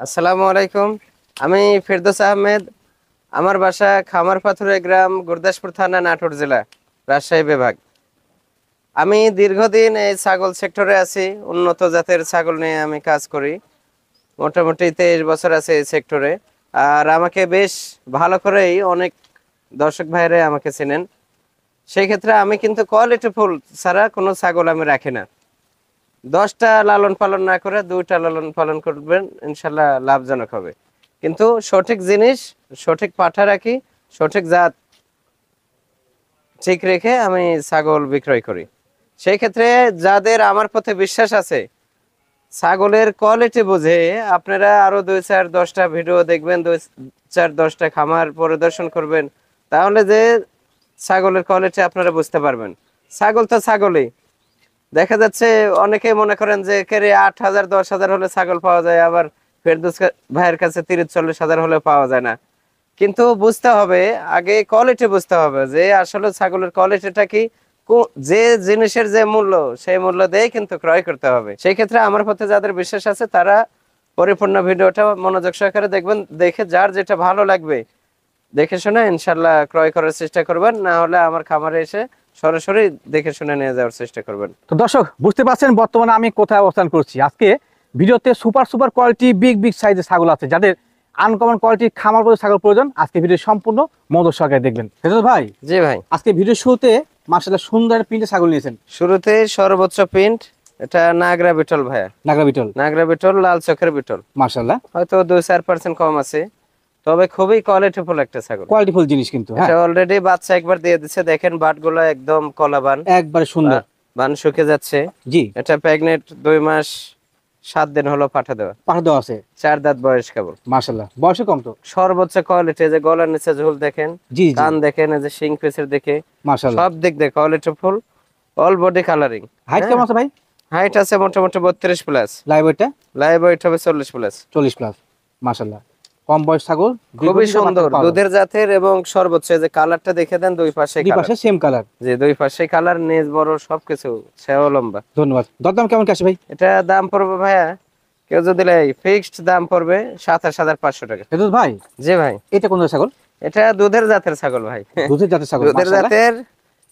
আসসালামু আলাইকুম। আমি ফেরদৌস আহমেদ। আমার বাসা খামার পাথুরে গ্রাম, গুরদাসপুর থানা, নাটোর জেলা, রাজশাহী বিভাগ। আমি দীর্ঘদিন এই ছাগল সেক্টরে আছি। উন্নত জাতের ছাগল নিয়ে আমি কাজ করি। মোটামুটি তেইশ বছর আছে এই সেক্টরে। আর আমাকে বেশ ভালো করেই অনেক দর্শক ভাইরে আমাকে চেনেন। সেই ক্ষেত্রে আমি কিন্তু কোয়ালিটি ফুল ছাড়া কোনো ছাগল আমি রাখি না। দশটা লালন পালন না করে দুইটা লালন পালন করবেন, ইনশাল্লাহ লাভজনক হবে। কিন্তু সঠিক জিনিস, সঠিক পাঠা রাখি, সঠিক জাত ঠিক রেখে আমি ছাগল বিক্রয় করি। সেই ক্ষেত্রে যাদের আমার প্রতি বিশ্বাস আছে, ছাগলের কোয়ালিটি বুঝে আপনারা আরও দুই চার দশটা ভিডিও দেখবেন, দুই চার দশটা খামার পরিদর্শন করবেন, তাহলে যে ছাগলের কোয়ালিটি আপনারা বুঝতে পারবেন। ছাগল তো ছাগলই। দেখা যাচ্ছে অনেকে মনে করেন যে কেরে আট হাজার, দশ হাজার হলে ছাগল পাওয়া যায়, আবার ফেরদৌস ভাইয়ের কাছে তিরিশ, চল্লিশ হাজার হলে পাওয়া যায় না। কিন্তু বুঝতে হবে, আগে কোয়ালিটি বুঝতে হবে যে আসলে ছাগলের কোয়ালিটিটা কি যে জিনিসের যে মূল্য, সেই মূল্য দিয়ে কিন্তু ক্রয় করতে হবে। সেই ক্ষেত্রে আমার প্রতি যাদের বিশ্বাস আছে, তারা পরিপূর্ণ ভিডিওটা মনোযোগ সহকারে দেখবেন, দেখে যার যেটা ভালো লাগবে, দেখে শুনে ইনশাল্লাহ ক্রয় করার চেষ্টা করবেন। না হলে আমার খামারে এসে সরাসরি দেখে শুনে নিয়ে যাওয়ার চেষ্টা করবেন। তো দর্শক বুঝতে পারছেন বর্তমানে আমি কোথায় অবস্থান করছি। আজকে ভিডিওতে super super quality big big সাইজের ছাগল আছে। যাদের আনকমন কোয়ালিটির খামার পর্যন্ত ছাগল প্রয়োজন আজকে ভিডিও সম্পূর্ণ মনোযোগ সহকারে দেখবেন। ভাই জি ভাই। আজকে ভিডিও শুরুতে মার্শাল্লাহ সুন্দর প্রিন্টে ছাগল নিয়েছেন। শুরুতে সর্বোচ্চ প্রিন্ট এটা নাগরা বিটল ভাইয়া। নাগরা বিটল। নাগরা বিটল লাল চোখের বিটল। মার্শাল্লাহ হয়তো দুই চার পার্সেন্ট কম আছে। তবে খুবই কোয়ালিটিফুল একটা ছাগল। কোয়ালিটিফুল জিনিস কিন্তু হ্যাঁ। এটা অলরেডি বাচ্চা একবার দিয়ে দিচ্ছে দেখেন বাটগুলো একদম কলাবান। একবারে সুন্দর। বান শুকে যাচ্ছে। জি। এটা প্রেগনেন্ট দুই মাস সাত দিন হলো পাঠা দেওয়া। পাঠা দেওয়া আছে। চার দাঁত বয়স কেবল। মার্শাল্লাহ বয়সে কম তো। সর্বোচ্চ কোয়ালিটি যে গলার নিচে ঝুল দেখেন জি জি। কান দেখেন এই যে শিং পিসের দেখে মার্শাল্লাহ সব দিক দিয়ে qualityful all body colouring height কেমন আছে ভাই? হাইট আছে মোটামুটি বত্রিশ প্লাস লাইভ ওয়েটটা লাইভ ওয়েট হবে চল্লিশ প্লাস চল্লিশ প্লাস মার্শাল্লাহ কম বয়স ছাগল খুবই সুন্দর। দুধের জাতের এবং সর্বোচ্চ যে কালারটা দেখে দেন দুই পাশে দুই পাশে সেম কালার যে দুই পাশে কালার নেজ বড় সবকিছু সেও লম্বা ধন্যবাদ। দরদাম কেমন কি আসে ভাই? এটা দাম পড়বে ভাইয়া কেউ যদি ফিক্সড দাম পড়বে সাতাশ হাজার পাঁচশো টাকা। ফেরদৌস ভাই? জি ভাই। এটা কোন ছাগল? এটা দুধের জাতের ছাগল ভাই। দুধের জাতের ছাগল দুধের জাতের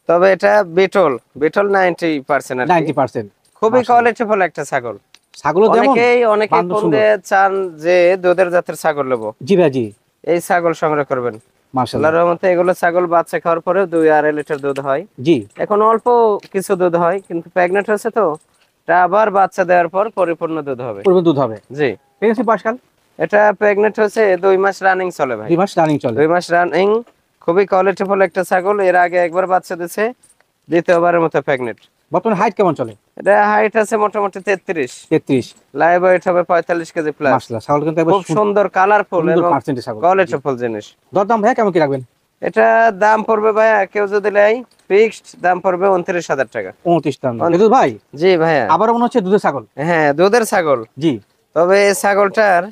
তবে এটা Beetal Beetal ninety percent ninety percent খুবই। কোয়ালিটিফুল একটা ছাগল। ছাগলও অনেকেই অনেকে ফোন দিয়ে চান যে দুধের জাতের ছাগল নেব? জি ভাই জি। এই ছাগল সংগ্রহ করবেন। মার্শাল্লাহ রহমতে এগুলো ছাগল বাচ্চা খাওয়ার পরেও দুই আড়াই লিটার দুধ হয়। জি। এখন অল্প কিছু দুধ হয় কিন্তু প্রেগনেন্ট হয়েছে তো আবার বাচ্চা দেওয়ার পর পরিপূর্ণ দুধ হবে। দুধ হবে। জি। বয়সকাল এটা প্রেগনেন্ট হয়েছে দুই মাস রানিং চলে ভাই। দুই মাস রানিং চলে। দুই মাস রানিং খুবই কোয়ালিটিফুল একটা ছাগল এর আগে একবার বাচ্চা দিছে দ্বিতীয়বারের মতো প্রেগনেন্ট বর্তমানে হাইট কেমন চলে? এটা হাইট আছে মোটামুটি তেত্রিশ। তেত্রিশ। লাইভ ওয়েট হবে পঁয়তাল্লিশ কেজি প্লাস মার্শাল্লাহ ছাগল কিন্তু খুব সুন্দর কালারফুল এবং ছাগল। কোয়ালিটিফুল জিনিস। দরদাম ভাইয়া কেমন কি রাখবেন? এটা দাম পড়বে ভাইয়া কেউ যদি নেয় ফিক্সড দাম পড়বে উনত্রিশ হাজার টাকা। উনত্রিশ দাম। ভাই? জি ভাইয়া। আবারও মনে হচ্ছে দুধের ছাগল। হ্যাঁ দুধের ছাগল। জি। তবে এই ছাগলটার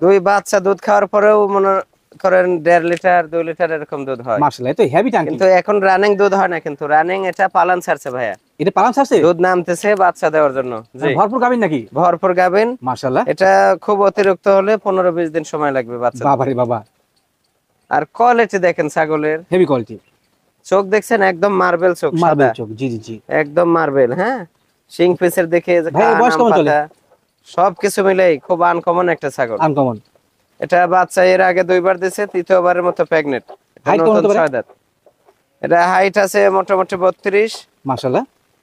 দুই বাচ্চা দুধ খাওয়ার পরেও মনে করেন দেড় লিটার দুই লিটার এরকম দুধ হয়। মার্শাল্লাহ এই তো হেভি ট্যাঙ্কি কিন্তু এখন রানিং দুধ হয় না কিন্তু রানিং এটা পালান ছাড়ছে ভাইয়া। এটা পালন ছাড়ছে? দুধ নামতেছে বাচ্চা দেওয়ার জন্য। জি। ভরপুর গাবিন নাকি? ভরপুর গাবেন মার্শাল্লাহ এটা খুব অতিরিক্ত হলে পনেরো বিশ দিন সময় লাগবে বাচ্চা বাবা রে বাবা। আর কোয়ালিটি দেখেন ছাগলের। হেভি কোয়ালিটি চোখ দেখছেন? একদম মার্বেল চোখ মার্বেল চোখ জি জি জি। একদম মার্বেল হ্যাঁ? সিং পিসের দেখে যে ভাই, বয়স কেমন চলে? সবকিছু মিলেই খুব আনকমন একটা ছাগল। আনকমন এটা বাচ্চা এর আগে দুইবার দিছে তৃতীয়বারের মতো প্রেগনেন্ট Height কেমন হতে পারে? এটা হাইট আছে মোটামুটি বত্রিশ।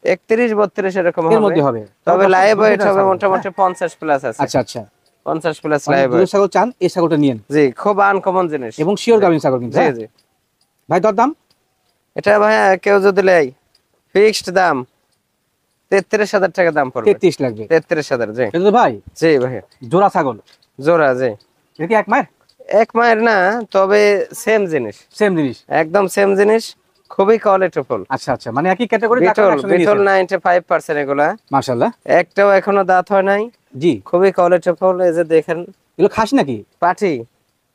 একত্রিশ বত্রিশ এরকম হবে। তবে লাইভ ওয়েট হবে মোটামুটি পঞ্চাশ প্লাস আছে। আচ্ছা আচ্ছা। পঞ্চাশ প্লাস মানে লাইভ দুধের ছাগল চান এই ছাগলটা নিয়েন। জি খুব আনকমন জিনিস। এবং শিওর গাবিন ছাগল কিন্তু জি হ্যাঁ? জি ভাই দরদাম? এটা কেউ যদি লেয় ফিক্সড দাম তেত্রিশ হাজার টাকা দাম পড়বে। তেত্রিশ লাগবে। তেত্রিশ হাজার জি। ভাই? জি জোড়া ছাগল। জোড়া জি। এটা এক মায়ের? এক মায়ের না তবে সেম জিনিস। সেম জিনিস। একদম সেম জিনিস খুবই কোয়ালিটিফুল আচ্ছা আচ্ছা মানে একই category Beetal Beetal ninety five percent এগুলা। মার্শাল্লাহ একটাও এখনও দাঁত হয় নাই। জি। খুবই কোয়ালিটিফুল এই যে দেখেন। এগুলো খাস নাকি? পাটি।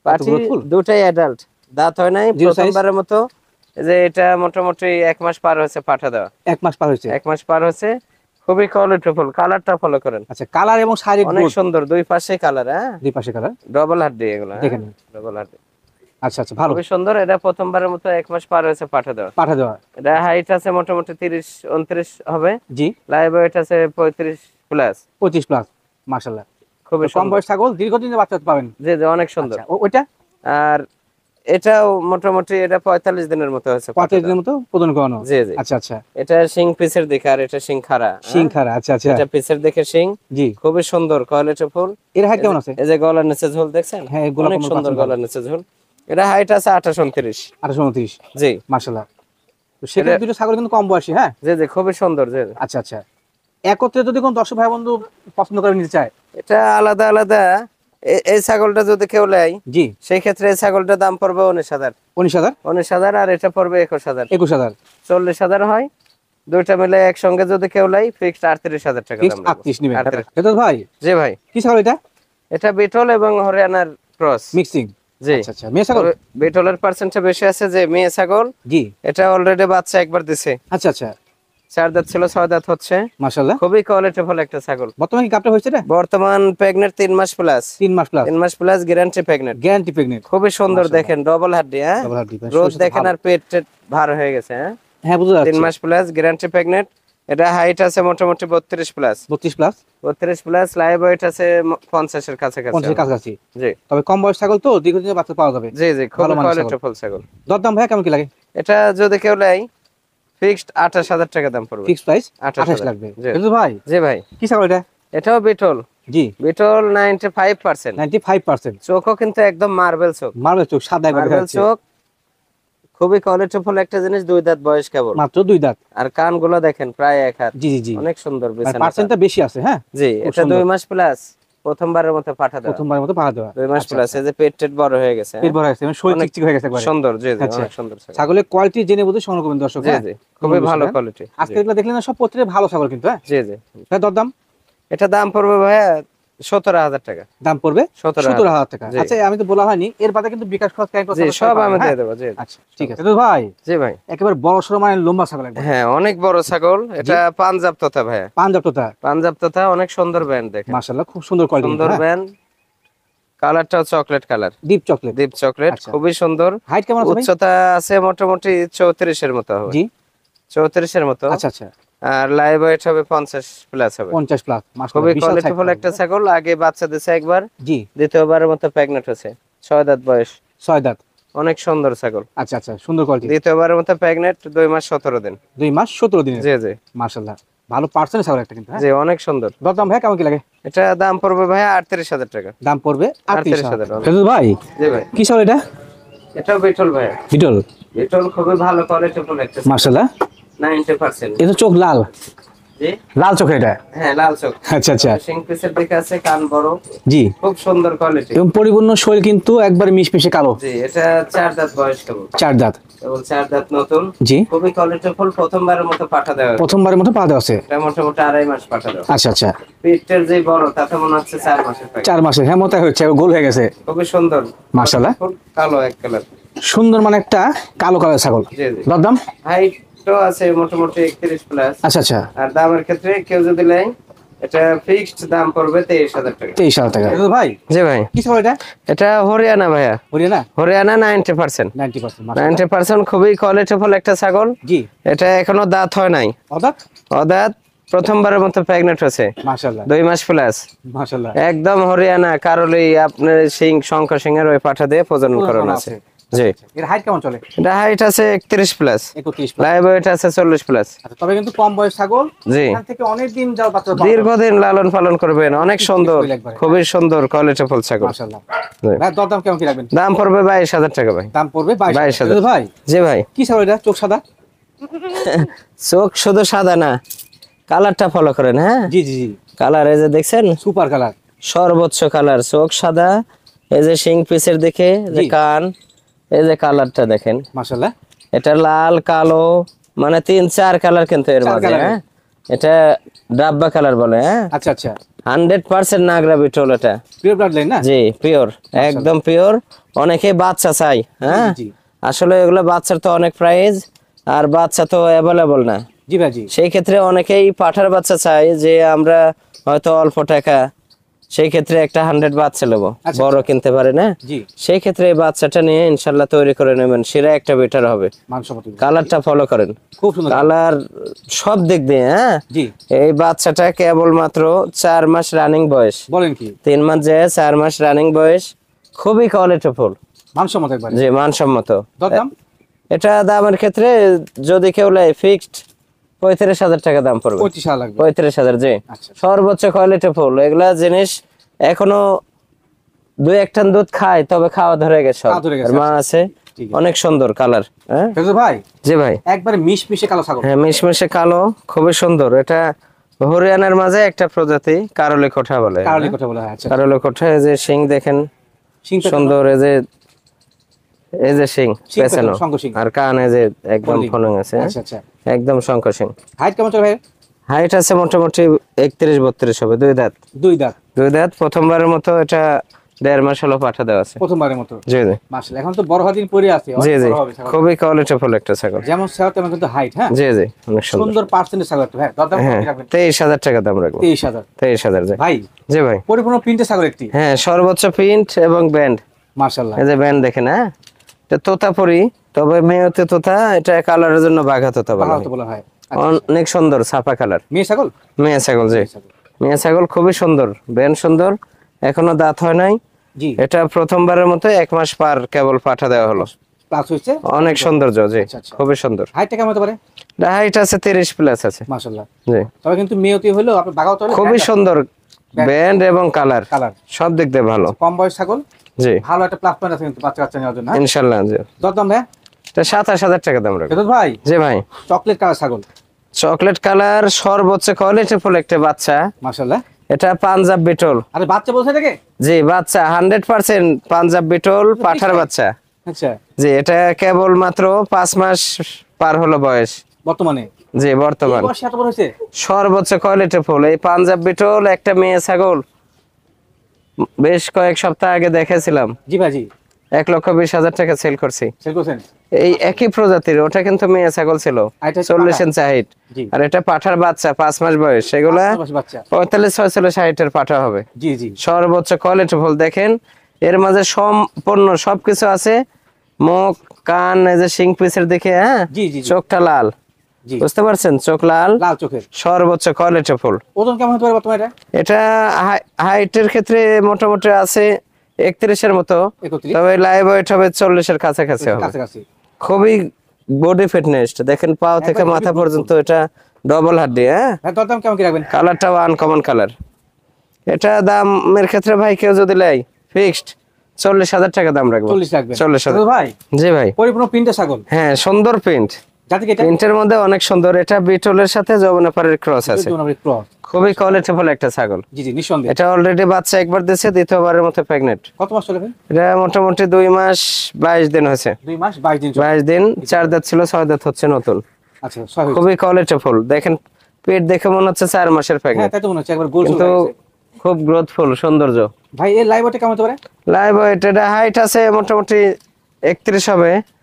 পাটি? দুটাই অ্যাডাল্ট দাঁত হয় নাই? প্রথমবারের মতো। যে এটা মোটামুটি এক মাস পার হয়েছে পাঠা দেওয়া। এক মাস পার হয়েছে? এক মাস পার হয়েছে। খুবই কোয়ালিটিফুল কালারটা ফলো করেন। আচ্ছা কালার এবং শাড়ি অনেক সুন্দর দুই পাশে কালার হ্যাঁ? দুই পাশে কালার ডবল হাড্ডি এগুলো দেখে নিন। ডবল হাড্ডি। আচ্ছা আচ্ছা ভালো। খুবই সুন্দর এটা প্রথমবারের মতো এক মাস পার হয়েছে পাঠা দেওয়া। পাঠা দেওয়া। এটা হাইট আছে মোটামুটি তিরিশ উনত্রিশ হবে। জি। লাইভ ওয়েট আছে পঁয়ত্রিশ প্লাস পঁচিশ প্লাস মার্শাল্লাহ খুবই কম বয়স ছাগল দীর্ঘদিনে বাচ্চা পাবেন। জি জি অনেক সুন্দর। আচ্ছা, ওইটা? আর এটাও মোটামুটি এটা পঁয়তাল্লিশ দিনের মতো হয়েছে দেওয়া। দিনের মতো প্রদান করানো জি জি। আচ্ছা আচ্ছা। এটা শিং পিসের দিকে আর এটা শিং খাড়া হ্যাঁ? খারা আচ্ছা আচ্ছা। এটা পিসের দিকে শিং। জি। খুবই সুন্দর কোয়ালিটি ফুল। এর হাইট কেমন আছে? এই যে গলার নিচে ঝোল দেখছেন? হ্যাঁ, অনেক সুন্দর গলার নিচে ঝোল। এটা হাইট আছে আঠাশ উনত্রিশ। আঠারোশো উনত্রিশ? জি। সেখানে দুটো ছাগল কিন্তু কম বয়সী হ্যাঁ? জি জি খুবই সুন্দর জি। আচ্ছা আচ্ছা। একত্রে যদি কোন দর্শক ভাই বন্ধু পছন্দ করে নিতে চায়? এটা আলাদা আলাদা। এই ছাগলটা যদি কেউ নেয় জি। সেই ক্ষেত্রে এই ছাগলটার দাম পড়বে উনিশ হাজার। উনিশ হাজার? উনিশ হাজার আর এটা পড়বে একুশ হাজার। একুশ হাজার। চল্লিশ হাজার হয় দুইটা মিলে একসঙ্গে যদি কেউ লাই ফিক্সড আটত্রিশ হাজার টাকা ফিক্স দাম রাখব। আটত্রিশ নিবেন 38 এটা ভাই? জি ভাই। কি ছাগল এটা? এটা বিটল এবং হরিয়ানার ক্রস। মিক্সিং। জি। আচ্ছা আচ্ছা। মেয়ে ছাগল? বিটলের পার্সেন্টটা বেশি আছে যে মেয়ে ছাগল। জি। এটা অলরেডি বাচ্চা একবার দিছে। আচ্ছা আচ্ছা। চার দাঁত ছিল ছয় দাঁত হচ্ছে। মার্শাল্লাহ খুবই কোয়ালিটিফুল একটা ছাগল। বর্তমানে কি কাপটা হয়েছে বর্তমান প্রেগনেন্ট মাস প্লাস মাস প্লাস মাস plus guarantee pregnant guarantee pregnant খুবই সুন্দর দেখেন ডবল হাড্ডি হ্যাঁ? দেখেন আর পেট ভার হয়ে গেছে হ্যাঁ? হ্যাঁ মাস প্লাস গ্যারান্টি প্রেগনেন্ট এটা হাইট আছে মোটামুটি বত্রিশ প্লাস বত্রিশ প্লাস বত্রিশ প্লাস লাইভ ওয়েট আছে ম- পঞ্চাশের কাছাকাছি। পঞ্চাশের কাছাকাছি। জি। তবে কম বয়স ছাগল তো দীর্ঘদিনে বাচ্চা পাওয়া যাবে। জি জি খুব ছাগল। কোয়ালিটিফুল ছাগল। দরদাম ভাই কেমন কি লাগে? এটা যদি কেউ নেয় ফিক্সড আঠাশ হাজার টাকা দাম পড়বে। Fix price? আঠাশ আঠাশ হাজার। লাগবে কিন্তু ভাই? জি ভাই। কি ছাগল এটা? এটাও বিটল। জি। Beetal ninety five percent. Ninety five percent. চোখও কিন্তু একদম মার্বেল চোখ। মার্বেল চোখ সাদা মার্বেল চোখ। খুবই কোয়ালিটিফুল একটা জিনিস দুই দাঁত বয়স কেবল। মাত্র দুই দাঁত। আর কানগুলো দেখেন প্রায় এক হাত। জি জি অনেক সুন্দর পার্সেন্টটা বেশি আছে হ্যাঁ? জি এটা দুই মাস প্লাস প্রথমবারের মতো পাঠা দেওয়া। প্রথমবারের মতো পাঠা দেওয়া। দুই মাস আচ্ছা, প্লাস এই যে পেট টেট বড় হয়ে গেছে পেট বড় হয়ে গেছে মানে শরীর চিকচিক হয়ে গেছে একবারে। সুন্দর জি জি আচ্ছা। অনেক সুন্দর ছাগলের কোয়ালিটি জেনে বুঝে সংগ্রহ করবেন দর্শক জি হ্যাঁ? জি খুবই ভালো হ্যাঁ? কোয়ালিটি আজকে দেখলে দেখলেন না সব পত্রে ভালো ছাগল কিন্তু হ্যাঁ? জি জি। ভাই দরদাম? এটা দাম পড়বে ভাইয়া সতেরো হাজার টাকা। দাম পড়বে? সতেরো সতেরো হাজার টাকা। আচ্ছা আমি তো বলা হয়নি। এর বাদে কিন্তু বিকাশ খরচ সব আমি দিয়ে দেবো আচ্ছা ঠিক আছে। ভাই? জি ভাই। একেবারে বড় সড়ো মানে লম্বা ছাগল হ্যাঁ অনেক বড় ছাগল। এটা পাঞ্জাব তোতা পাঞ্জাব তোতা পাঞ্জাব তোতা অনেক সুন্দর ব্যান্ড মাশাআল্লাহ খুব সুন্দর কোয়ালিটি সুন্দর ব্যান্ড কালারটাও chocolate colour deep chocolate deep chocolate. খুবই সুন্দর। হাইট কেমন আছে উচ্চতা আছে মোটামুটি চৌত্রিশের মতো হবে। জি। চৌত্রিশের মতো। আচ্ছা আচ্ছা। আর লাইভ ওয়েট হবে পঞ্চাশ প্লাস হবে। পঞ্চাশ প্লাস খুবই কোয়ালিটিফুল একটা ছাগল আগে বাচ্চা দিছে একবার জি। দ্বিতীয়বারের মতো প্রেগনেন্ট হয়েছে ছয় দাঁত বয়স। ছয় দাঁত। অনেক সুন্দর ছাগল। আচ্ছা আচ্ছা সুন্দর কোয়ালিটি দ্বিতীয়বারের মতো প্রেগনেন্ট দুই মাস সতেরো দিন। দুই মাস সতেরো দিনের? জি জি। মাশাআল্লাহ ভালো পার্সেন্ট ছাগল একটা কিন্তু হ্যাঁ? জি অনেক সুন্দর। দরদাম ভাই কেমন কি লাগে? এটা দাম পড়বে ভাই আটত্রিশ হাজার টাকা। দাম পড়বে আটত্রিশ 38,000 হাজার টাকা। ভাই জি ভাই। কি ছাগল এটা? এটাও বিটল ভাই বিটল? বিটল খুবই ভালো কোয়ালিটিফুল একটা মাশাআল্লাহ। Ninety percent. এটা চোখ লাল? জি। লাল চোখ এটা? হ্যাঁ লাল চোখ। আচ্ছা আচ্ছা। সিং পিসের দিকে আছে কান বড়। জি। খুব সুন্দর কোয়ালিটি এবং পরিপূর্ণ শরীর কিন্তু একবার মিশমিশে কালো। জি এটা চার দাঁত বয়স কেবল চার দাঁত। কেবল চার দাঁত নতুন। জি। খুবই কোয়ালিটিফুল প্রথমবারের মতো পাঠা দেওয়া প্রথমবারের মতো পা দেওয়া আছে এটা মোটামুটি আড়াই মাস পাঠা দেওয়া আচ্ছা আচ্ছা। পেটের যে বড় তাতে মনে হচ্ছে চার মাসের চার মাসে হ্যাঁ মতো হচ্ছে গোল হয়ে গেছে। খুবই সুন্দর। মাশাআল্লাহ। খুব কালো এক কালার সুন্দর মানে একটা কালো কালার ছাগল। জি জি। আছে মোটামুটি একত্রিশ প্লাস আচ্ছা আচ্ছা। আর দামের ক্ষেত্রে কেউ যদি নেয় এটা ফিক্সড দাম পড়বে তেইশ হাজার টাকা। তেইশ হাজার টাকা। ভাই? জি ভাই। কি ছাগল এটা? এটা হরিয়ানা ভাইয়া। Haryana? Haryana ninety percent. Ninety percent ninety percent খুবই কোয়ালিটিফুল একটা ছাগল। জি। এটা এখনও দাঁত হয় নাই। অদাত? অদাঁত প্রথমবারের মতো প্রেগনেন্ট হয়েছে। দুই মাস প্লাস একদম হরিয়ানা কারোলি আপনার সিং শঙ্কর সিং এর ওই পাঠা দিয়ে প্রজনন করানো আছে। জি। এর হাইট কেমন চলে? এটা হাইট আছে একত্রিশ প্লাস একত্রিশ লাইভ ওয়েট আছে চল্লিশ প্লাস আচ্ছা তবে কিন্তু কম বয়স ছাগল। জি। এখান থেকে অনেক দিন যাও বাচ্চা। দীর্ঘদিন লালন পালন করবেন অনেক সুন্দর খুবই সুন্দর ছাগল। মাশাআল্লাহ। দরদাম কেমন কি রাখবেন? দাম পড়বে বাইশ হাজার টাকা ভাই। দাম পড়বে বাইশ 22,000 হাজার। ভাই? জি ভাই। কি ছাগল এটা? চোখ সাদা? চোখ শুধু সাদা না কালারটা ফলো করেন হ্যাঁ? জি জি জি। কালার এই যে দেখছেন? সুপার কালার সর্বোচ্চ কালার চোখ সাদা এই যে শিং পিসের দিকে যে কান। এই যে কালারটা দেখেন। মাশাআল্লাহ। এটা লাল কালো মানে তিন চার কালার কিন্তু এর মাঝে হ্যাঁ? এটা ডাব্বা কালার বলে হ্যাঁ? আচ্ছা আচ্ছা। হান্ড্রেড পার্সেন্ট নাগরা বিটল এটা। পিওর ব্লাড লাইন না? জি পিওর একদম পিওর অনেকে বাচ্চা চাই হ্যাঁ? আসলে এগুলো বাচ্চার তো অনেক প্রাইস আর বাচ্চা তো অ্যাভেলেবল না। জি ভাই সেই ক্ষেত্রে অনেকেই পাঠার বাচ্চা চাই যে আমরা হয়তো অল্প টাকা সেই ক্ষেত্রে একটা হান্ড্রেড বাচ্চা নেব। আচ্ছা, বড় কিনতে পারে না? সেই ক্ষেত্রে এই বাচ্চাটা নিয়ে ইনশাল্লাহ তৈরি করে নেবেন সেটা একটা বেটার হবে। কালারটা ফলো করেন। খুব কালার সব দিক দিয়ে হ্যাঁ? এই বাচ্চাটা কেবল মাত্র চার মাস রানিং বয়স। বলেন কি? তিন মাস যায় চার মাস রানিং বয়স খুবই কোয়ালিটিফুল মানসম্মত জি মানসম্মত। এটা দামের ক্ষেত্রে যদি কেউ লাই ফিক্সড পঁয়ত্রিশ হাজার টাকা দাম পড়বে। পঁচিশ হাজার লাগবে। পঁয়ত্রিশ হাজার জি। আচ্ছা। সর্বোচ্চ কোয়ালিটি ফুল এগুলা জিনিস এখনও দুই একটা দুধ খায় তবে খাওয়া ধরে গেছে মা আছে অনেক সুন্দর কালার হ্যাঁ? ভাই? জি ভাই। একবারে মিশ মিশে কালো ছাগল। হ্যাঁ মিশমিশে কালো খুবই সুন্দর। এটা হরিয়ানার মাঝে একটা প্রজাতি কারলি কোঠা বলে কারলি কথা বলা হয় আচ্ছা। কারলি কোঠা যে শিং দেখেন সুন্দর এই যে এই যে শিং পেছানো। আর কানে যে একদম ফলং আছে হ্যাঁ? আচ্ছা আচ্ছা। একদম শঙ্খ শিং। হাইট কেমন চলে ভাই? হাইট আছে মোটামুটি একত্রিশ বত্রিশ হবে দুই দাঁত। দুই দাঁত। দুই দাঁত প্রথমবারের মতো এটা দেড় মাস হলো পাঠা দেওয়া আছে। প্রথমবারের মতো? জি জি। মাসলে এখন তো বড় হওয়ার পরে আছে জি জি। বড় হবে ছাগল। খুবই একটা ছাগল। যেমন সেবা তেমন কিন্তু হাইট হ্যাঁ? জি জি অনেক সুন্দর। সুন্দর পার্সেন্টের ছাগল একটা ভাই দরদাম হ্যাঁ রাখবেন। তেইশ হাজার টাকা দাম রাখব। তেইশ হাজার। তেইশ হাজার জি। ভাই জি ভাই। পরিপূর্ণ ছাগল একটি? হ্যাঁ সর্বোচ্চ প্রিন্ট এবং ব্যান্ড মার্শাল্লাহ এই যে ব্যান্ড দেখেন হ্যাঁ? এটা তোতাপুরি তবে মেয়েতে তোতা এটা কালারের জন্য বাঘা তোতা বলা হয়। বলা হয়। অনেক সুন্দর ছাপা কালার। মেয়ে ছাগল? মেয়ে ছাগল জি। মেয়ে ছাগল। খুবই সুন্দর সুন্দর এখনও দাঁত হয় নাই। এটা প্রথমবারের মতো এক মাস পার কেবল পাঠা দেওয়া হলো। অনেক সৌন্দর্য জি আচ্ছা, আচ্ছা। খুবই সুন্দর। হাইটটা কেমন হতে পারে? হাইট আছে তিরিশ প্লাস আছে। মার্শাল্লাহ জি। তবে কিন্তু মেয়েতি হলো আপনার বাগাও তো খুবই সুন্দর ব্যান্ড এবং কালার। কালার। সব দিয়ে ভালো। কম বয়স ছাগল? জি। ভালো একটা প্লাস পয়েন্ট আছে কিন্তু বাচ্চা কাচ্চা নেওয়ার জন্য হ্যাঁ? ইনশাল্লাহ জি। দরদাম ভাই এটা সাতাশ হাজার টাকা দাম রাখবে। ভাই? জি ভাই। চকলেট কালার ছাগল। চকলেট কালার সর্বোচ্চ কোয়ালিটি ফুল একটা বাচ্চা। এটা পাঞ্জাব বিটল। আরে বাচ্চা বলছে এটাকে? জি বাচ্চা হান্ড্রেড পার্সেন্ট পাঞ্জাব বিটল পাঠার বাচ্চা। আচ্ছা। জি এটা কেবল মাত্র পাঁচ মাস পার হলো বয়স। বর্তমানে? জি বর্তমান। সর্বোচ্চ কোয়ালিটি ফুল। এই পাঞ্জাব বিটল একটা মেয়ে ছাগল। বেশ কয়েক সপ্তাহ আগে দেখেছিলাম। জি ভাই জি এক লক্ষ বিশ হাজার টাকা সেল করছি। এই একই প্রজাতির ওটা কিন্তু মেয়ে ছাগল ছিল। আর এটা চল্লিশ? ইঞ্চি হাইট আর এটা পাঠার বাচ্চা পাঁচ মাস বয়স। সেগুলা পঁয়তাল্লিশ ছয়চল্লিশ হাইটের পাঠা হবে। সর্বোচ্চ কোয়ালিটি ফুল দেখেন। এর মাঝে সম্পূর্ণ সবকিছু আছে। মুখ কান এই যে শিং পিসের দিকে হ্যাঁ? চোখটা লাল। বুঝতে পারছেন? চোখ লাল লাল চোখের। সর্বোচ্চ কোয়ালিটি ফুল। ওজন কেমন হতে পারে বর্তমানে এটা? এটা হাইটের ক্ষেত্রে মোটামুটি আছে একত্রিশের মতো। তবে লাইভ ওয়েট হবে চল্লিশের কাছাকাছি হবে। কাছাকাছি। খুবই বডি ফিটনেস দেখেন পাও থেকে মাথা পর্যন্ত এটা ডবল হাড্ডি হ্যাঁ? কালারটাও আনকমন কালার এটা দামের ক্ষেত্রে ভাই কেউ যদি লেয় ফিক্সড চল্লিশ হাজার টাকা দাম রাখব। চল্লিশ হাজার। ভাই জি ভাই। পরিপূর্ণ প্রিন্টের ছাগল। হ্যাঁ সুন্দর প্রিন্ট প্রিন্টের মধ্যে অনেক সুন্দর। এটা বিটলের সাথে যমুনাপাড়ের ক্রস আছে। খুবই কোয়ালিটিফুল একটা ছাগল। জি জি নিঃসন্দেহে। এটা অলরেডি বাচ্চা একবার দিয়েছে দ্বিতীয়বারের মতো প্রেগনেন্ট কত মাস এটা মোটামুটি দুই মাস বাইশ দিন হয়েছে। দুই মাস বাইশ দিন চলে। বাইশ দিন চার দাঁত ছিল ছয় দাঁত হচ্ছে নতুন। আচ্ছা। খুবই কোয়ালিটিফুল দেখেন পেট দেখে মনে হচ্ছে চার মাসের হ্যাঁ প্রেগনেন্ট তাই তো মনে হচ্ছে একবার গোল কিন্তু খুব গ্রোথফুল সৌন্দর্য। ভাই এর লাইভ ওটা কেমন হতে পারে? লাইভ এটা হাইট আছে মোটামুটি একত্রিশ হবে। জি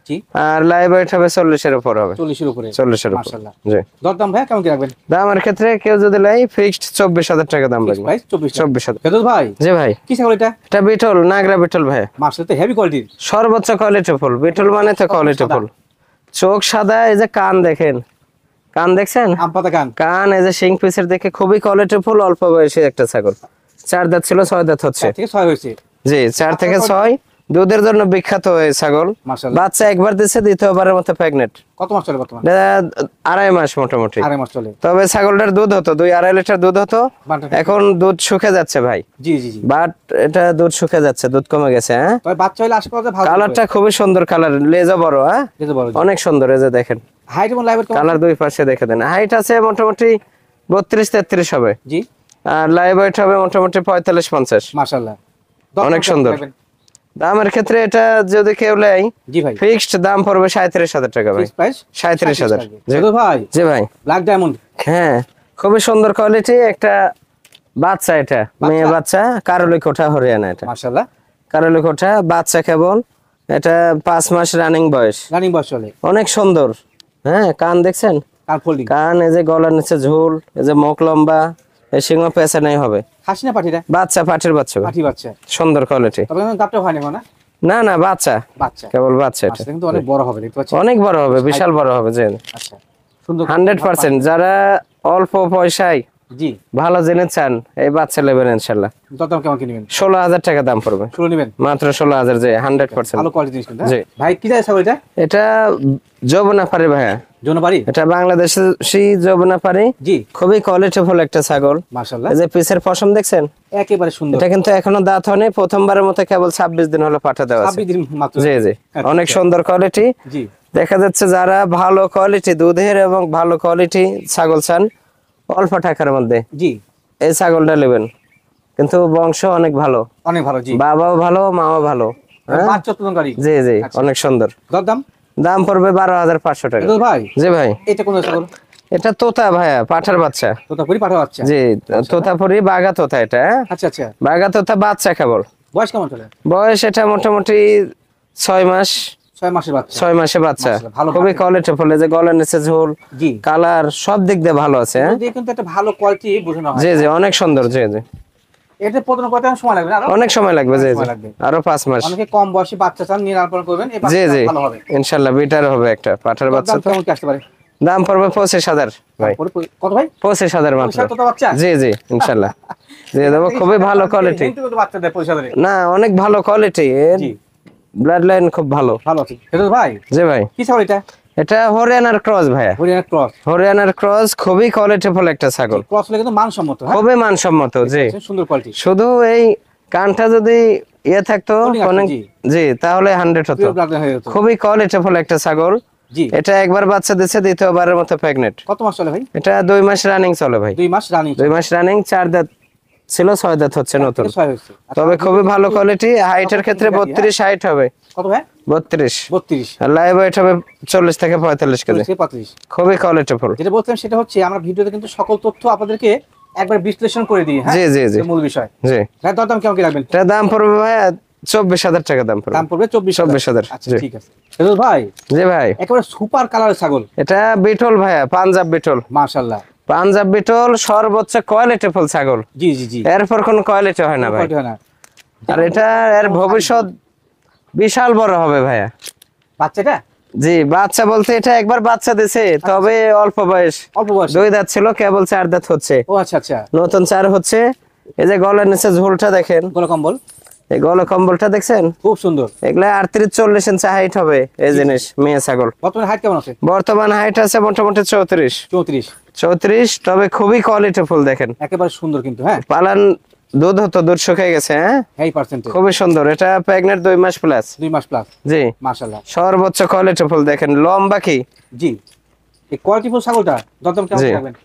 আর লাইভ ওয়েট হবে চল্লিশের উপর হবে। চল্লিশের উপরে। চল্লিশের উপর। জি। দরদাম ভাই কেমন কি রাখবেন? দামের ক্ষেত্রে কেউ যদি লাই ফিক্সড চব্বিশ হাজার টাকা দাম লাগবে চব্বিশ চব্বিশ হাজার। ভাই জি ভাই। কি ছাগল এটা? এটা বিটল নাগরা বিটল ভাই। মার্শাল তো হেভি কোয়ালিটির সর্বোচ্চ কোয়ালিটি ফুল। বিটল মানে তো কোয়ালিটি ফুল। চোখ সাদা এই যে কান দেখেন। কান দেখছেন? কান। এই যে শিং পিসের দেখে খুবই কোয়ালিটি ফুল অল্প বয়সী একটা ছাগল। চার দাঁত ছিল ছয় দাঁত হচ্ছে। ছয় হয়েছে। জি চার থেকে ছয়। দুধের জন্য বিখ্যাত এই ছাগল। বাচ্চা একবার দিচ্ছে দ্বিতীয়বারের মতো প্রেগনেন্ট কত মাস চলে বর্তমানে? আড়াই মাস মোটামুটি। আড়াই মাস চলে। তবে ছাগলটার দুধ হতো দুই আড়াই লিটার দুধ হতো। এখন দুধ শুকে যাচ্ছে ভাই। জি জি জি। বাট এটা দুধ শুকে যাচ্ছে দুধ কমে গেছে হ্যাঁ? তবে বাচ্চা হলে আশা করা ভালো কালারটা খুবই সুন্দর কালার লেজা বড় হ্যাঁ? অনেক সুন্দর এই যে দেখেন। হাইট এবং লাইভ কালার দুই পাশে দেখে দেন। হাইট আছে মোটামুটি বত্রিশ তেত্রিশ হবে। জি। আর লাইভ ওয়েট হবে মোটামুটি পঁয়তাল্লিশ পঞ্চাশ। মাশাআল্লাহ। অনেক সুন্দর। দামের ক্ষেত্রে এটা যদি কেউ নেয় জি ভাই। ফিক্সড দাম পড়বে সাঁত্রিশ হাজার টাকা ভাই। প্রাইস সাঁত্রিশ হাজার। জি। ভাই? জি ভাই। ব্ল্যাক ডায়মন্ড হ্যাঁ খুবই সুন্দর কোয়ালিটি একটা বাচ্চা এটা মেয়ে বাচ্চা কারলি কোঠা হরিয়ানা এটা। মাশাআল্লাহ। কারলি কোঠা বাচ্চা কেবল এটা পাঁচ মাস রানিং বয়স। রানিং বয়স চলে। অনেক সুন্দর। হ্যাঁ কান দেখছেন? কান ফোল্ডিং কান এই যে গলার নিচে ঝোল এই যে মুখ লম্বা এই সিংহ পেঁচা নেই হবে। খাসি না পাঠিটা বাচ্চা পাঠির বাচ্চা। ভাই। বাচ্চা। সুন্দর কোয়ালিটি তবে কিন্তু গাপটা না? না না বাচ্চা। বাচ্চা। কেবল বাচ্চা এটা। আচ্ছা কিন্তু অনেক বড় হবে দেখতে পাচ্ছি অনেক বড় হবে বিশাল বড় হবে যে আচ্ছা সুন্দর হান্ড্রেড পার্সেন্ট। যারা অল্প পয়সায় জি। ভালো জেনে চান এই বাচ্চা নেবেন কেমন কি নেবেন? ষোলো হাজার টাকা দাম পড়বে। নেবেন? মাত্র ষোলো হাজার যে হান্ড্রেড পার্সেন্ট। ভালো কোয়ালিটি জিনিস কিন্তু হ্যাঁ? ভাই কি এটা? এটা যৌবনা পারি ভাইয়া। জন্য এটা বাংলাদেশের সেই জি। খুবই কোয়ালিটিফুল একটা ছাগল। মাশাআল্লাহ। এই যে পিসের পশম দেখছেন? একেবারে সুন্দর। এটা কিন্তু এখনও দাঁত হয়নি প্রথমবারের মতো কেবল ছাব্বিশ দিন হলো পাঠা দেওয়া আছে। ছাব্বিশ দিন মাত্র। জি জি। আচ্ছা, অনেক সুন্দর কোয়ালিটি জি। দেখা যাচ্ছে যারা ভালো কোয়ালিটি দুধের এবং ভালো কোয়ালিটি ছাগল চান অল্প টাকার মধ্যে জি। এই ছাগলটা নেবেন। কিন্তু বংশ অনেক ভালো। অনেক ভালো জি। বাবাও ভালো মাও ভালো। হ্যাঁ? জি জি আচ্ছা। অনেক সুন্দর। দরদাম? দাম পড়বে বারো হাজার পাঁচশো টাকা। ভাই? জি ভাই। এটা কোন এটা তোতা ভাইয়া পাঠার বাচ্চা। তোতাপুরি পাঠা বাচ্চা? জি তোতাপুরি বাঘা তোতা এটা হ্যাঁ? আচ্ছা আচ্ছা। বাঘা তোতা বাচ্চা কেবল বয়স কেমন চলে? বয়স এটা মোটামুটি ছয় মাস। ছয় মাসের বাচ্চা। ছয় মাসে বাচ্চা। ভালো খুবই কোয়ালিটি ফুলে যে গলার নিচে ঝোল কালার সব দিক দিয়ে ভালো আছে হ্যাঁ? কিন্তু একটা ভালো কোয়ালিটি বোঝানো জি জি অনেক সুন্দর জি জি। এটা প্রথম কত সময় লাগবে অনেক সময় লাগবে জি জি সময় লাগবে। আরও পাঁচ মাস। অনেকে কম বয়সী বাচ্চা চান নিয়ে করবেন এই জি ভালো হবে। ইনশাল্লাহ বিটার হবে একটা পাঠার বাচ্চা তো। কেমন আসতে পারে? দাম পড়বে পঁচিশ হাজার ভাই। পরে- পরে- কত ভাই? পঁচিশ হাজার মাত্র। পয়সা তোতা বাচ্চা। জি জি ইনশাল্লাহ। দিয়ে দেবো খুবই ভালো কোয়ালিটি না অনেক ভালো কোয়ালিটি ব্লাড লাইন খুব ভালো। ভালো ভাই জি ভাই। কি ছাগল এটা? এটা হরিয়ানার ক্রস ভাইয়া। হরিয়ানা ক্রস। হরিয়ানার ক্রস খুবই কোয়ালিটিফুল একটা ছাগল। ক্রস কিন্তু মানসম্মত হ্যাঁ? খুবই মানসম্মত জি। সুন্দর কোয়ালিটি শুধু এই কানটা যদি ইয়ে থাকতো জি। তাহলে হান্ড্রেড হতো। খুবই কোয়ালিটিফুল একটা ছাগল। এটা একবার বাচ্চা দিচ্ছে দ্বিতীয়বারের মতো প্রেগনেন্ট কত মাস চলে ভাই? এটা দুই মাস রানিং চলে ভাই। দুই মাস রানিং দুই মাস রানিং চার দাঁত ছিল ছয় দাঁত হচ্ছে নতুন। হয়েছে আচ্ছা, তবে খুবই ভালো কোয়ালিটি হাইটের ক্ষেত্রে হ্যাঁ? বত্রিশ হাইট হবে। বত্রিশ। বত্রিশ। লাইভ ওয়েট হবে চল্লিশ থেকে পঁয়তাল্লিশ কেজি। খুবই কোয়ালিটিফুল যেটা বলছিলাম সেটা হচ্ছে আমরা ভিডিওতে কিন্তু সকল তথ্য আপনাদেরকে একবার বিশ্লেষণ করে দিই হ্যাঁ? জি জি জি। মূল বিষয়। জি। ভাই কেমন কি রাখবেন? দাম পড়বে ভাই চব্বিশ হাজার টাকা দাম পড়বে। দাম পড়বে চব্বিশ চব্বিশ হাজার, আচ্ছা ঠিক আছে। ভাই জি ভাই। একেবারে সুপার কালারের ছাগল। এটা বিটল ভাইয়া পাঞ্জাব বিটল। মাশাআল্লাহ। পাঞ্জাব বিটল সর্বোচ্চ কোয়ালিটি ফুল ছাগল। জি জি জি। এরপর কোন কোয়ালিটি হয় না ভাই। আর এটা এর ভবিষ্যৎ বিশাল বড় হবে ভাইয়া। বাচ্চাটা? জি বাচ্চা বলতে এটা একবার বাচ্চা দিছে তবে অল্প বয়স। অল্প বয়স। দুই দাঁত ছিল কেবল চার দাঁত হচ্ছে। ও আচ্ছা আচ্ছা। নতুন চার হচ্ছে। এই যে গলার নিচে ঝোলটা দেখেন। গোলা কম্বল? এই গলা কম্বলটা দেখছেন? খুব সুন্দর। এগুলা আটত্রিশ চল্লিশ ইঞ্চি হাইট হবে এই জিনিস মেয়ে ছাগল। বর্তমানে হাইট কেমন আছে? বর্তমান হাইট আছে মোটামুটি চৌত্রিশ। চৌত্রিশ। চৌত্রিশ তবে খুবই কোয়ালিটি ফুল দেখেন। একেবারে সুন্দর কিন্তু হ্যাঁ? পালান দুধ হতো দুধ শুকিয়ে গেছে হ্যাঁ? এই পার্সেন্টে খুবই সুন্দর এটা প্রেগনেন্ট দুই মাস প্লাস দুই মাস প্লাস জি। মাশাআল্লাহ। সর্বোচ্চ কোয়ালিটি ফুল দেখেন লম্বা কি? জি। এই কোয়ালিটি ফুল ছাগলটা দরদাম কেমন। রাখবেন?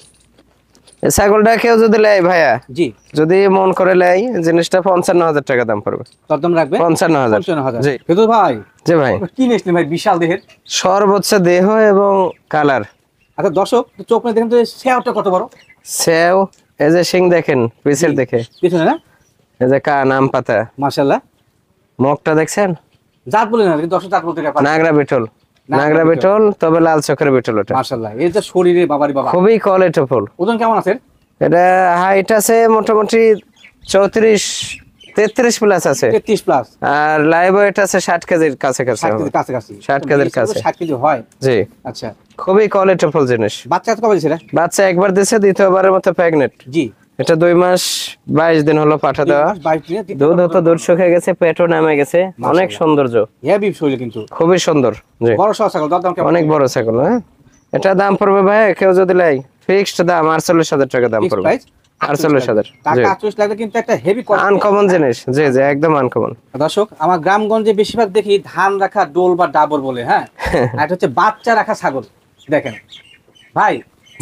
এই ছাগলটা কেউ যদি লেয় ভাইয়া জি। যদি মন করে লেয় জিনিসটা পঞ্চান্ন হাজার টাকা দাম পড়বে। দরদাম রাখবেন পঞ্চান্ন হাজার জি। ভাই? জি ভাই। কি নিয়েছিলেন ভাই? বিশাল দেহের? সর্বোচ্চ দেহ এবং কালার আচ্ছা দর্শক চোখ নিয়ে দেখেন তো শেয়ারটা কত বড়? সেও এই যে সিং দেখেন পিছের দেখে। পিছনে না? এই যে কা নাম পাতা। মাশাআল্লাহ। মুখটা দেখছেন? জাত বলে না দর্শক জাত বলতে নাগরা বিটল। নাগরা বিটল। তবে লাল চোখের বিটল ওটা। মাশাআল্লাহ। এই যে শরীরে বাবারি বাবা। খুবই কোয়ালিটি ফুল। ওজন কেমন আছে? এটা হাইট আছে মোটামুটি চৌত্রিশ তেত্রিশ প্লাস আছে। তেত্রিশ প্লাস আর লাইভ ওয়েট আছে ষাট কেজির কাছে কাছে ষাট হবে। কেজি কাছাকাছি। 60 কেজির কাছে। ষাট কেজি হয়। জি। আচ্ছা। খুবই কোয়ালিটি ফুল জিনিস। বাচ্চা কবে দিয়েছে রে? বাচ্চা একবার দিছে দ্বিতীয়বারের মতো প্রেগনেন্ট জি। এটা দুই মাস বাইশ দিন হলো পাঠা দেওয়া। দুধ হতো দুধ শুকিয়ে গেছে পেটও নামে গেছে। অনেক সৌন্দর্য। কিন্তু। খুবই সুন্দর অনেক বড় ছাগল হ্যাঁ? এটা দাম পড়বে ভাই কেউ যদি লাই ফিক্সড দাম আটচল্লিশ হাজার টাকা দাম পড়বে? আটচল্লিশ হাজার কিন্তু একটা হেভি আনকমন জিনিস জি জি একদম আনকমন দর্শক আমার গ্রামগঞ্জে বেশিরভাগ দেখি ধান রাখা ডোল বা ডাবর বলে হ্যাঁ? এটা হচ্ছে বাচ্চা রাখা ছাগল। দেখেন। ভাই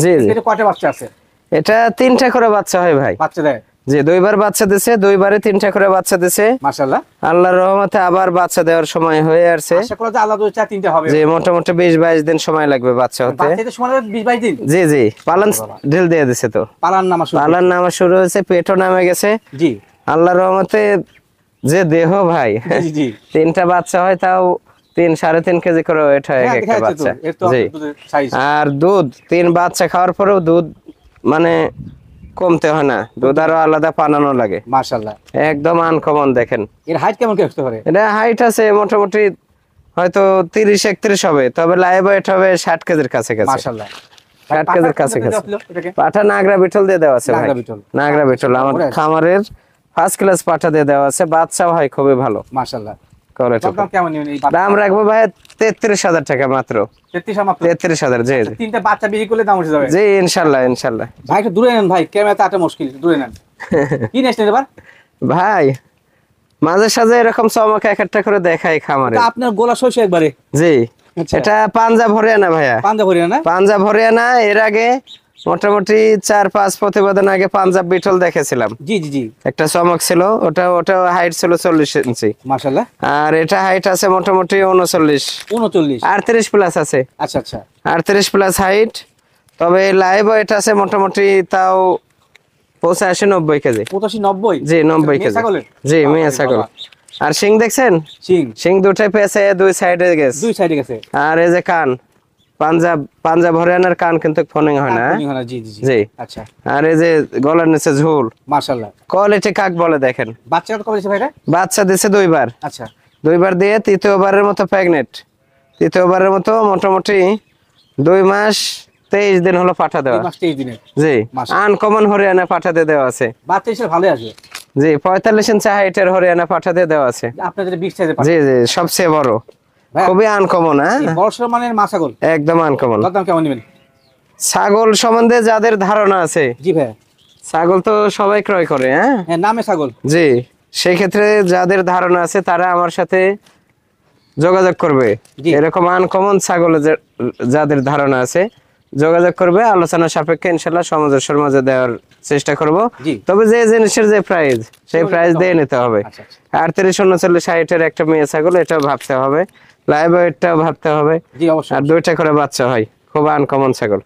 জি জি। এটা কয়টা বাচ্চা আছে? এটা তিনটা করে বাচ্চা হয় ভাই। বাচ্চা দেয়? জি দুইবার বাচ্চা দিছে দুইবারে তিনটা করে বাচ্চা দিছে। মাশাআল্লাহ। আল্লাহর রহমতে আবার বাচ্চা দেওয়ার সময় হয়ে আসছে। আশা করা যায় আল্লাহ দু চার তিনটে হবে। যে মোটামুটি বিশ বাইশ দিন সময় লাগবে বাচ্চা হতে। বাচ্চাদের সময় লাগবে বিশ বাইশ দিন? জি জি পালন ঢিল দিয়ে দিছে তো। পালান নামা শুরু পালন নামা শুরু হয়েছে পেটও নামে গেছে। জি। আল্লাহর রহমতে যে দেহ ভাই জি জি। তিনটা বাচ্চা হয় তাও তিন সাড়ে তিন কেজি করে ওয়েট হয় এক একটা বাচ্চা। জি। আর দুধ তিন বাচ্চা খাওয়ার পরেও দুধ মানে কমতে হয় না। দুধ আরও আলাদা পানানো লাগে। মাশাআল্লাহ। একদম আনকমন দেখেন। এর হাইট কেমন কি হতে পারে? এটা হাইট আছে মোটামুটি হয়তো তিরিশ একত্রিশ হবে তবে লাইভ ওয়েট হবে ষাট কেজির কাছে কাছে মাশাআল্লাহ। ষাট কেজির কাছে কাছে পাঠা নাগরা বিটল দিয়ে দেওয়া আছে নাগরা বিটল। নাগরা বিটল আমার খামারের ফার্স্ট ক্লাস পাঠা দিয়ে দেওয়া আছে। বাচ্চাও হয় খুবই ভালো। মাশাআল্লাহ। করে দাম রাখব ভাই তেত্রিশ হাজার টাকা মাত্র। তেত্রিশ হাজার জি জি। তিনটা বাচ্চা বিক্রি করলে দাম উঠে যাবে? জি ইনশাল্লাহ ইনশাল্লাহ। ভাই একটু দূরে নেন ভাই ক্যামেরাতে আটা মুশকিল দূরে নেন। কি এবার? ভাই মাঝে সাঝে এরকম চমক এক একটা করে দেখাই খামারে। আপনার গোলা শস্য একবারে? জি আচ্ছা। এটা পাঞ্জাব হরিয়ানা ভাইয়া। পাঞ্জাব হরিয়ানা? পাঞ্জাব হরিয়ানা এর আগে মোটামুটি চার পাঁচ প্রতিবেদন আগে পাঞ্জাব বিটল দেখেছিলাম। জি জি জি। একটা চমক ছিল ওটা ওটা হাইট ছিল চল্লিশ ইঞ্চি মাশাআল্লাহ। আর এটা হাইট আছে মোটামুটি উনচল্লিশ। 39 আটত্রিশ প্লাস আছে। আচ্ছা আচ্ছা। আটত্রিশ প্লাস হাইট তবে লাইভ ওয়েট আছে মোটামুটি তাও পঁচাশি নব্বই কেজি। 85 90 জি নব্বই কেজি। জি মেয়ে ছাগল। আর শিং দেখছেন? সিং শিং দুটাই পেয়েছে দুই সাইডে গেছে। দুই সাইডে গেছে। আর এই যে কান। পাঞ্জাব পাঞ্জাব হরিয়ানার কান কিন্তু ফোনিং হয় না হয়? জি জি জি। জি। আচ্ছা। আর এই যে গলার নিচে ঝুল। মাশাআল্লাহ। কোয়ালিটি কাক বলে দেখেন? বাচ্চা কত করেছে ভাইটা? বাচ্চা দিছে দুইবার। আচ্ছা। দুইবার দিয়ে তৃতীয়বারের মতো প্রেগনেন্ট তৃতীয়বারের মতো মোটামুটি দুই মাস তেইশ দিন হলো পাঠা দেওয়া। মাস 23 দিনে জি। আনকমন হরিয়ানা পাঠাতে দেওয়া আছে। বাচ্চা ভালো আসবে জি পঁয়তাল্লিশ ইঞ্চি হাইটের হরিয়ানা পাঠাতে দেওয়া আছে। আপনার যেটা জি জি সবচেয়ে বড়। খুবই আনকমন হ্যাঁ? বড় মানের মা ছাগল? একদম আনকমন দাম কেমন নেবেন? ছাগল সম্বন্ধে যাদের ধারণা আছে। জি ভাই। ছাগল তো সবাই ক্রয় করে হ্যাঁ? হ্যাঁ নামে ছাগল। জি সেই ক্ষেত্রে যাদের ধারণা আছে তারা আমার সাথে যোগাযোগ করবে। এরকম আনকমন ছাগল যাদের ধারণা আছে যোগাযোগ করবে আলোচনা সাপেক্ষে ইনশাল্লাহ সামঞ্জস্যের মাঝে দেওয়ার চেষ্টা করব। তবে যে জিনিসের যে প্রাইস সেই প্রাইস দিয়ে নিতে হবে। আচ্ছা, আচ্ছা। আটত্রিশ উনচল্লিশ ষাটের একটা মেয়ে ছাগল এটাও ভাবতে হবে। লাইভ ওয়েটটাও ভাবতে হবে। আর দুইটা করে বাচ্চা হয় খুব আনকমন ছাগল।